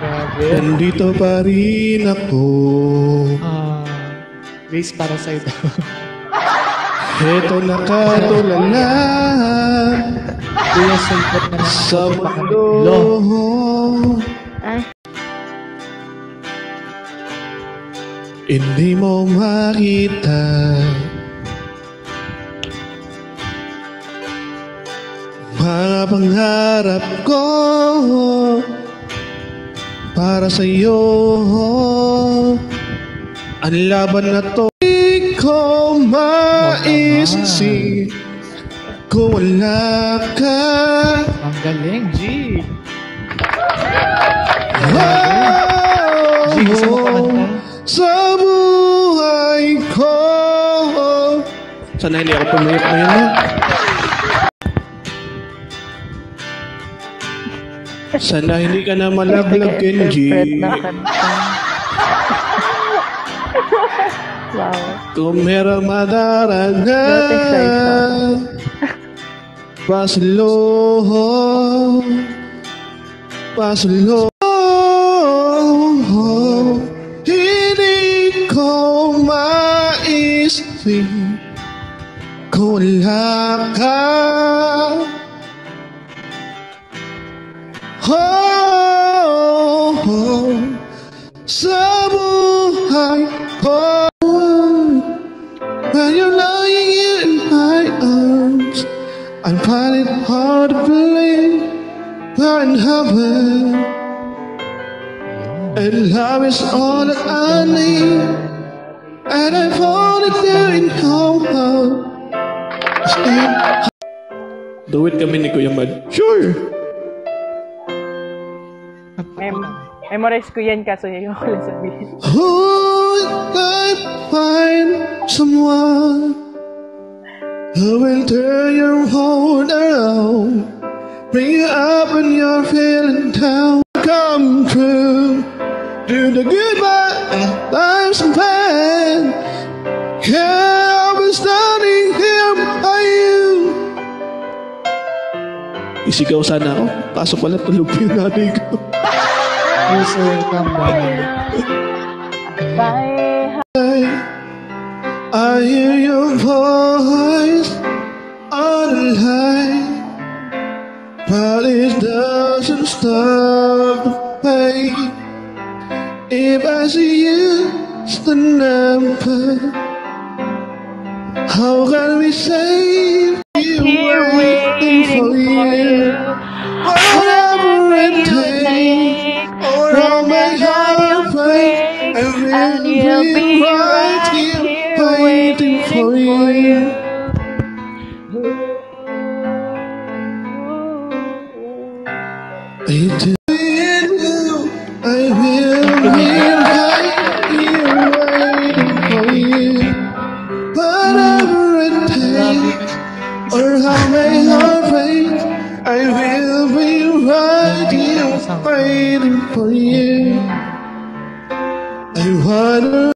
Grabe. Nandito pa rin ako. Ah, Grace para sa ito. Heto nakatulala Kuya, sulpot na lang. sa mundo. Ay, Hindi mo makita Mga pangarap ko Para sa'yo Ang laban na to Di ko maisip Kung wala ka Ang galing, G. Oh, G, gusto mo kumanta? sa buhay ko. Sana hindi ako pumayok ngayon. no? Sana hindi ka na malaglag, Kenji. Wow. Kung merong madarana Paslo Paslo Hindi ko maisip Kung wala Oh, you're lying in my arms I find it hard to believe we're in heaven And love is all that I need And I found it in Stay- Do it kami ni Kuya Mad. Sure! Mem memorize ko yan kaso yun yung wala sabihin. Would I find someone who will turn your world around, bring you up when you're feeling down, come true, do the good times and pain. Yeah, I'll be standing here by you. Isigaw sana ako, kaso pala tulog yung nanay ko. Please welcome back. I hear your voice on the line, but it doesn't stop the pain. If I see you stand up, how can we we're Here waiting for you? For you. I do I will waiting for you. Whatever it takes, or how my heart breaks, I will be right here waiting for you. I wanna,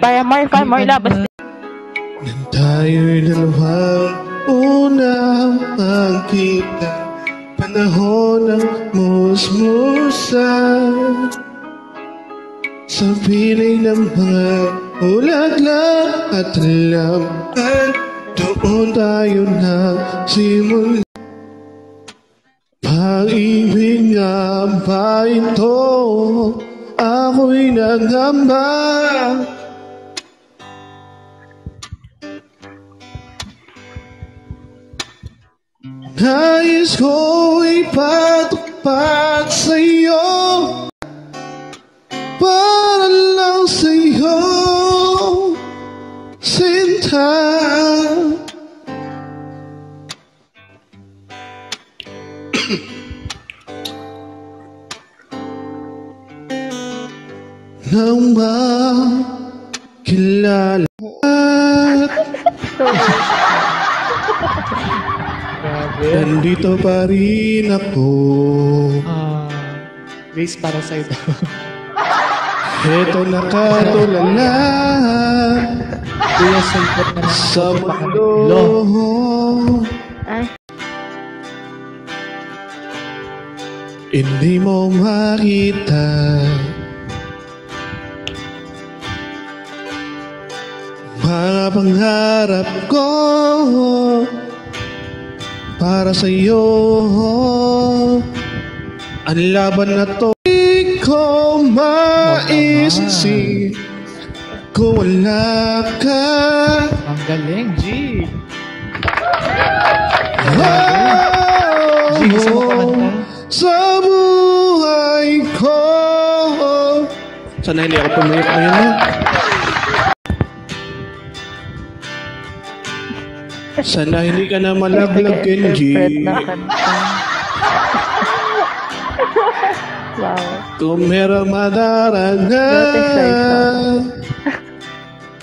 Para more fun, more labas. Nang tayo'y dalawang unang magkita Panahon ng musmusan Sa piling ng mga ulaglag at laman Doon tayo na simula Pag Pag-ibig nga ba ito? Ako'y nangamba Nais ko ipatupad sa'yo. Para lang sa'yo. Sinta. Nang makilala Grabe. Nandito pa rin ako Ah, race para sa'yo daw. Heto nakatulala Kuya, sulpot na lang. Sa mundo. Ay. Hindi mo makita Mga pangarap ko Para sa'yo Ang laban na to Di ko maisip Kung wala ka Ang galing, G. G, gusto mo kumanta? Sa buhay ko Sana hindi ako pumayok ngayon no? Sana hindi ka na malaglag, Kenji. wow. Merong madarana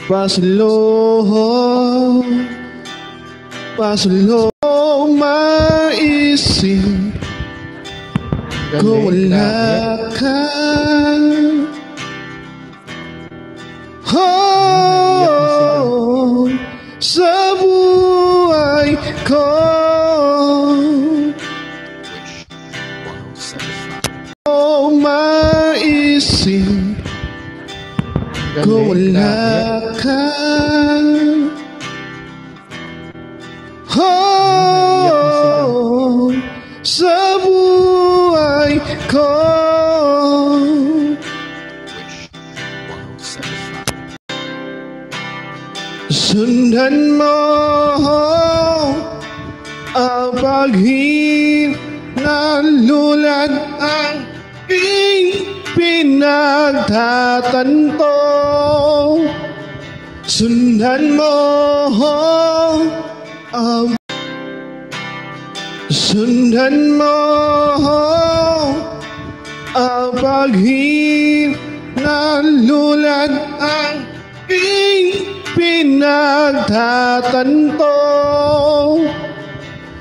Pasulo Pasulo Maisip Ang Kung wala ka ko Oh, maisip galing. wala ka Oh, sa buhay ko Sundan mo lulad ang iyong pinagtatanto. Sundan mo ang Sundan mo ang lulad ang iyong pinagtatanto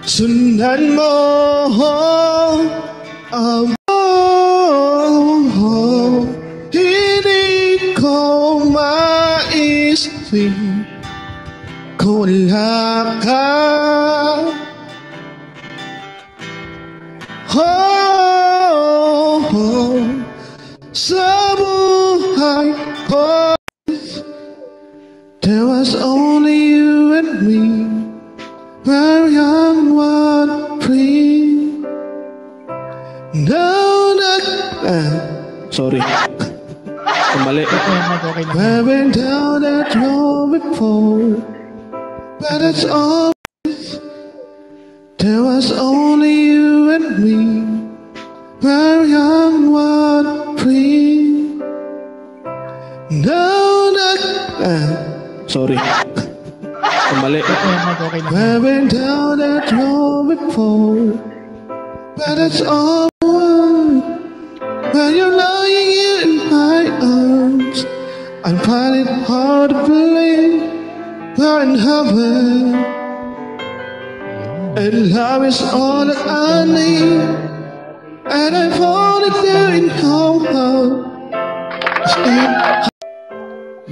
Sundan mo ang Hindi ko maisip Kung wala ka Sorry. Kembali. I down that road before, but it's always there was only you and me. We're young, one free. Now that sorry. Kembali. I down that road before, but it's always when you're lying in my arms, I find it hard to believe we're in heaven. And love is all that I need, and I found it there in your heart.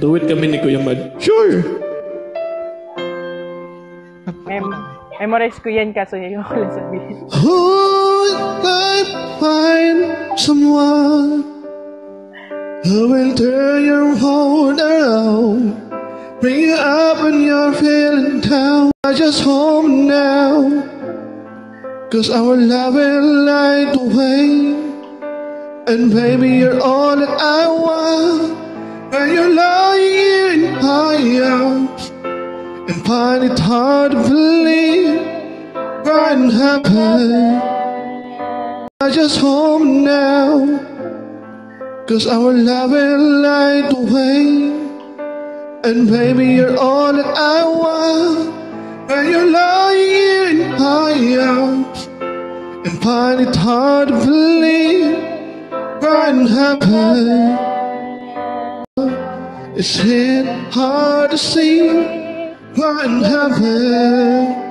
Do it kami ni Kuya Mad. Sure. Mem memorize ko yan kaso yun yung wala sabihin. Find someone who will turn your world around, bring you up when you're feeling down? I just hope now, Cause our love will light the way. And baby, you're all that I want. When you're lying in my arms. And find it hard to believe. Right happen. I just hope now. Cause our love will light the way. And baby, you're all that I want. When you're lying in my arms. And find it hard to believe. Right happen. It's hard to see. Right happen.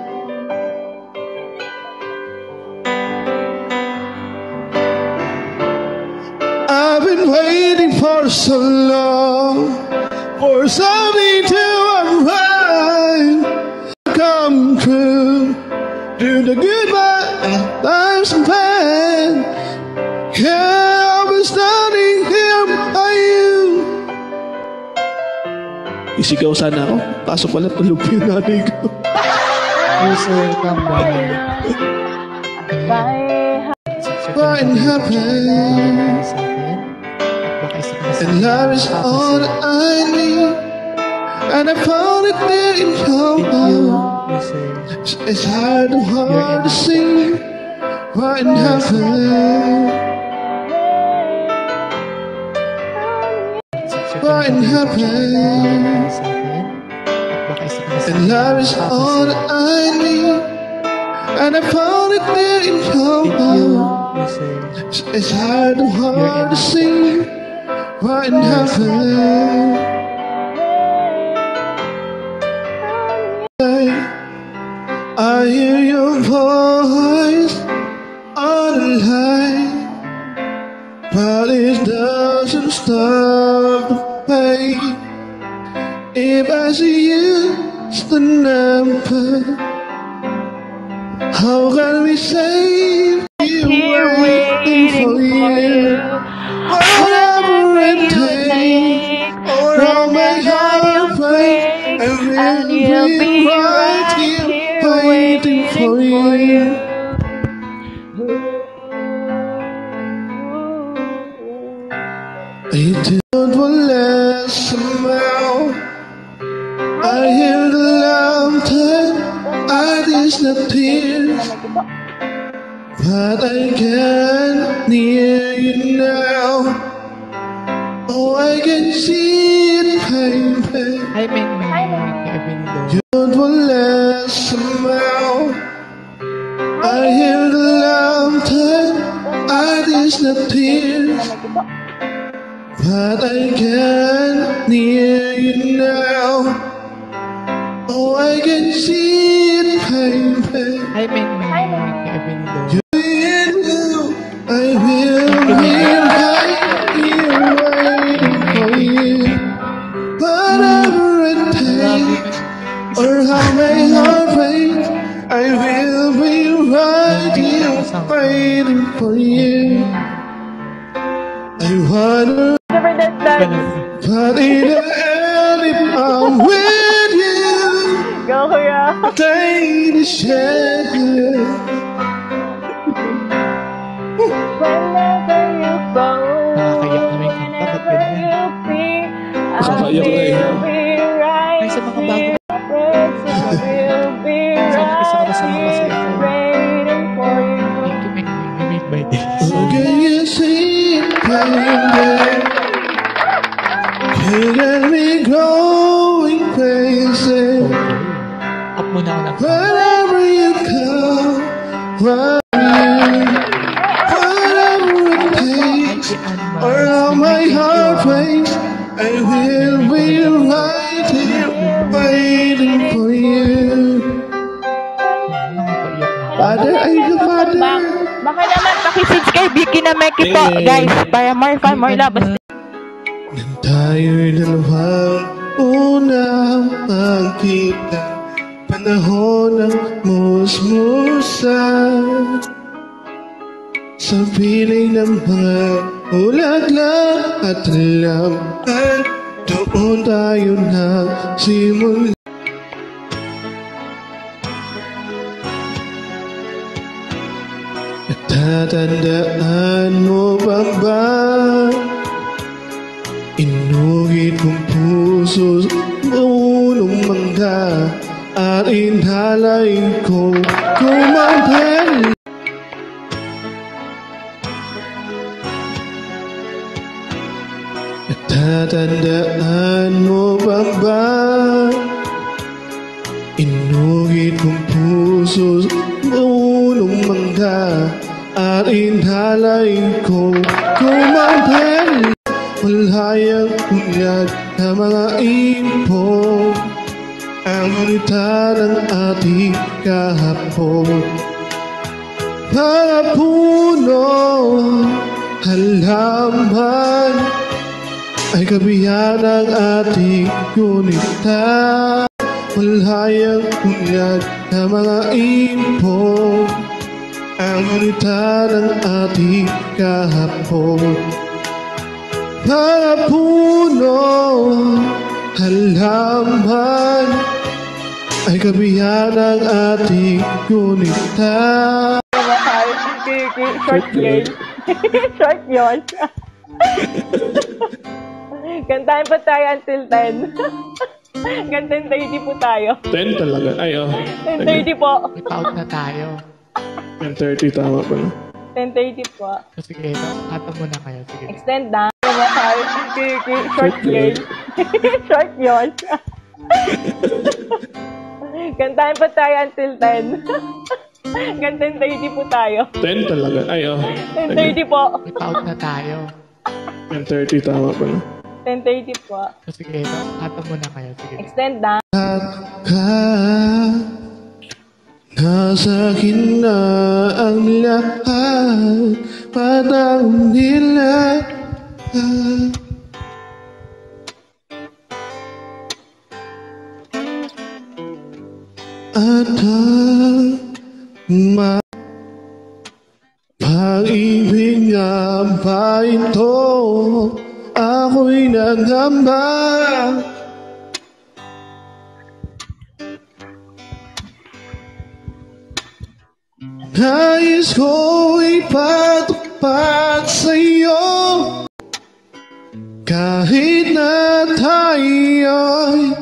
For so long for something to arrive, come true. Do the goodbye and times and pain. Yeah, I've been standing here by you. Isigaw sana ako. Pasok pala tulog pa yung nanay ko. What happened? Sa And love is all that I need. And I found it there in your Thank you, heart. user. It's hard to hard to see what happened. What happened? Sa akin. Baka isa ka na sa And love is all that I need. And I found it there in your Thank you, heart. user. It's hard to hard to see what in heaven. I'll be right, right here, here waiting, waiting for you. For you. eyes that tears, but I can't near you now. Oh, I can see it, baby. I mean, I mean, I mean, Hallelujah. Dein. Whenever you go, whenever you see, I'll be right here. I'll be right here. Waiting for you. Can you see, let me go? Will be right here waiting for you. Na. Father, ay the Father. Baka naman pakisubscribe yung kinameki po, guys. Para more fun, more love. Nang tayo'y dalawang unang magkita Panahon ng musmusan Sa piling ng mga ulaglag at laman Doon tayo nagsimula Natatandaan mo pa ba? Inuhit kong puso sa ulong mangga At inhalay ko kumambel Natatandaan mo pa ba? Inuhit kong puso sa ulong mangga At inhalay ko. Kumambel Malayang unyag na mga impong Ang ngunita ng ating kahapon. Mga puno, halaman Ay kabihan ng ating gunita Malayang unyag na mga impong Ang ngunita ng ating kahapon mga puno, halaman Ay kabihan ng ating gunita Mahal. Short game. Short yun. Kantahin pa tayo until 10. Hanggang 10.30 po tayo. 10 talaga, ay oh 10.30 po. Out na tayo. 10.30 tama pala 10.30 po. Sige, kata mo na kayo. Sige. Extend na. Short game. Short yun. Kantahin pa tayo until 10. Hanggang 10.30 po tayo. 10 talaga, ay oh 10.30 po. Out na tayo. 10.30 tama pala 10.30 po. Sige, kata mo na kayo. Sige. Extend na. At ka Nasa akin na ang lahat Parang nila At ma Pag-ibig nga ba ito nơi nàng khám phá Hai khối pa tepat sa'yo Kahit na tayo'y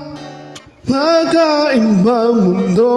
magkaiba mundo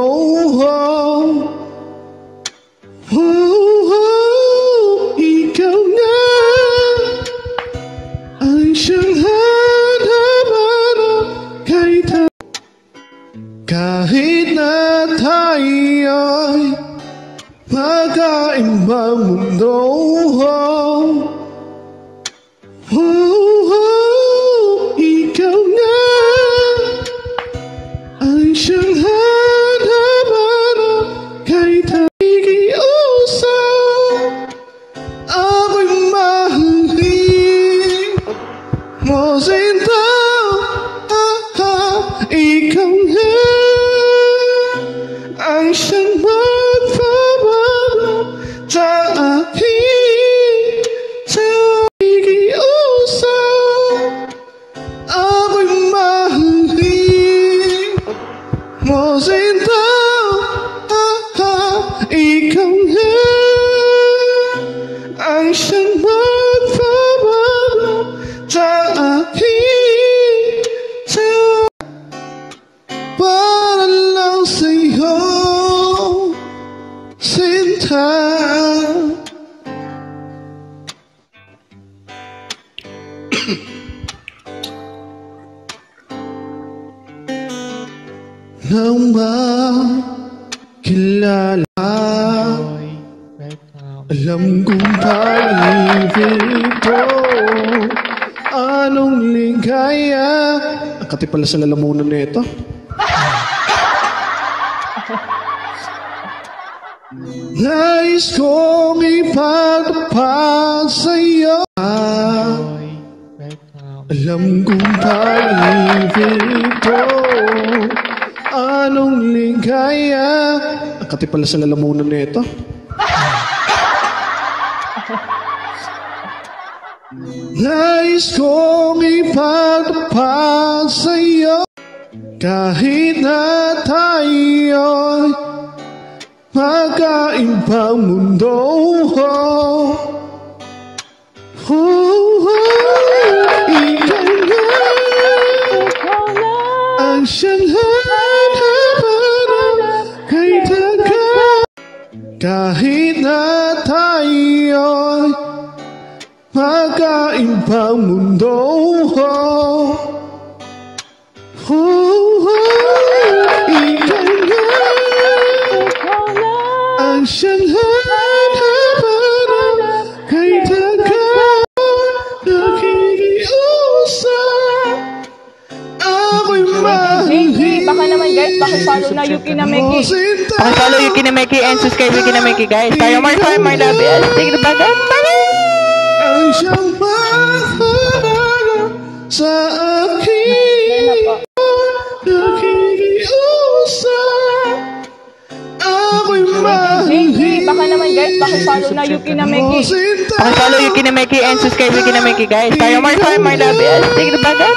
Makilala Boy, welcome. Alam kong pag-ibig ito Anong ligaya Akati pala sa lalamunan na ito Nais kong ipagpapag sa'yo. Alam kong pag-ibig ito Anong ligaya? Akati pala sa lalamunan na ito. Nais kong ipagpapag sa'yo Kahit na tayo'y Magkaibang mundo. Oh, oh, Ikaw bằng sân hát hát hát hay thang khát cả hít hát thay ôi maka impang mundo ho ho ho ikan ang siyang hanapan guys, pakipollow na Yuki na Meki. Pakipollow Yuki na Meki and subscribe Yuki na Meki guys. Tayo more time, more love. Yes, take the bagan. Ang siyang mahalaga sa akin Nakikiusap Ako'y hey, baka naman guys, pakipollow na Yuki na Meki. Pakipollow Yuki na Meki and subscribe Yuki na Meki guys. Tayo more time, more love. Yes, take the bagan.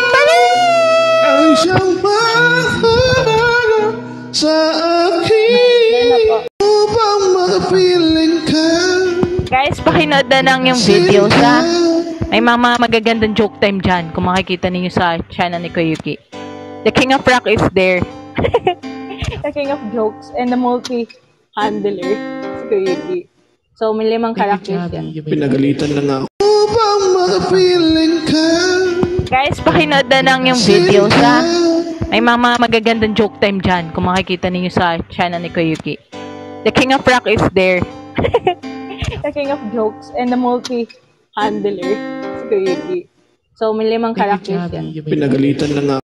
Ang siyang sa akin Upang makapiling ka Guys, pakinood na lang yung videos ha. May mga magagandang joke time dyan kung makikita ninyo sa channel ni Kuya Yuki. The King of Rock is there. The king of jokes and the multi-handler. Si Kuya Yuki. So, may limang characters yan. Pinagalitan na nga ako Upang makapiling ka Guys, pakinood na lang yung videos ha. May mga magagandang joke time dyan kung makikita ninyo sa channel ni Kuya Yuki. The King of Rock is there. The king of jokes and the multi-handler. Si Kuya Yuki. So, may limang characters yan. Pinagalitan na nga